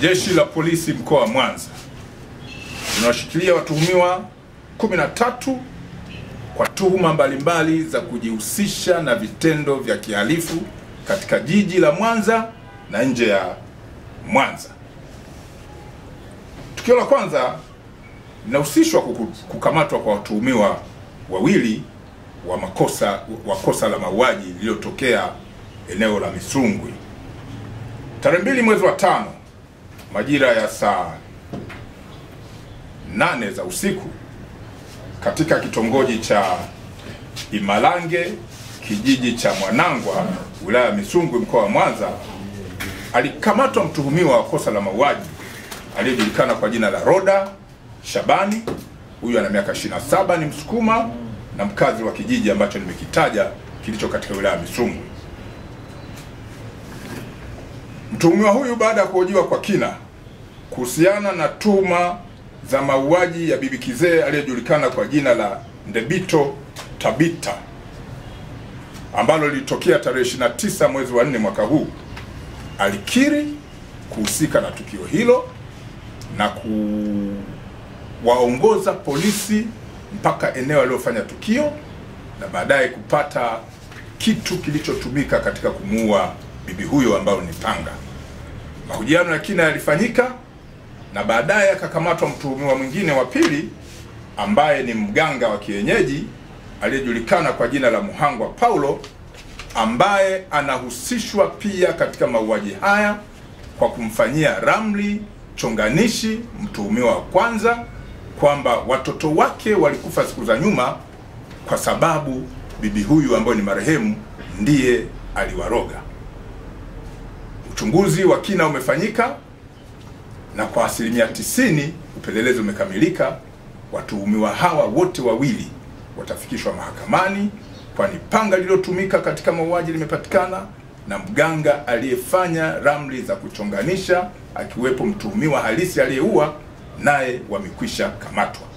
Jeshi la Polisi mkoa wa Mwanza linawashikilia watuhumiwa 13 kwa tuhuma mbalimbali za kujihusisha na vitendo vya kihalifu katika jiji la Mwanza na nje ya Mwanza. Tukio la kwanza linahusishwa kukamatwa kwa watuhumiwa wawili wa makosa wa kosa la mauaji lililotokea eneo la Misungwi tarehe mbili mwezi wa tano majira ya saa nane za usiku katika kitongoji cha Imalange kijiji cha Mwanangwa wilaya ya Misungwi mkoa wa Mwanza alikamatwa mtuhumiwa wa kosa la mauaji aliyejulikana kwa jina la Roda Shabani. Huyu ana miaka 27, ni Msukuma na mkazi wa kijiji ambacho nimekitaja kilicho katika wilaya ya Misungwi. Mtuhumiwa huyu baada ya kuhojiwa kwa kina kuhusiana na tuma za mauaji ya bibi kizee aliyejulikana kwa jina la Ndebito Tabita ambalo lilitokea tarehe 29 mwezi wa 4 mwaka huu, alikiri kuhusika na tukio hilo na kuwaongoza polisi mpaka eneo aliofanya tukio na baadaye kupata kitu kilichotumika katika kumuua bibi huyo ambayo ni panga. Mahojiano ya kina yalifanyika na baadaye akakamatwa mtuhumiwa mwingine wa pili ambaye ni mganga wa kienyeji aliyejulikana kwa jina la Muhangwa Paulo ambaye anahusishwa pia katika mauaji haya kwa kumfanyia ramli chonganishi mtuhumiwa wa kwanza kwamba watoto wake walikufa siku za nyuma kwa sababu bibi huyu ambaye ni marehemu ndiye aliwaroga. Uchunguzi wa kina umefanyika na kwa asilimia tisini upelelezi umekamilika. Watuhumiwa hawa wote wawili watafikishwa mahakamani, kwani panga lililotumika katika mauaji limepatikana na mganga aliyefanya ramli za kuchonganisha akiwepo mtuhumiwa halisi aliyeua naye wamekwisha kamatwa.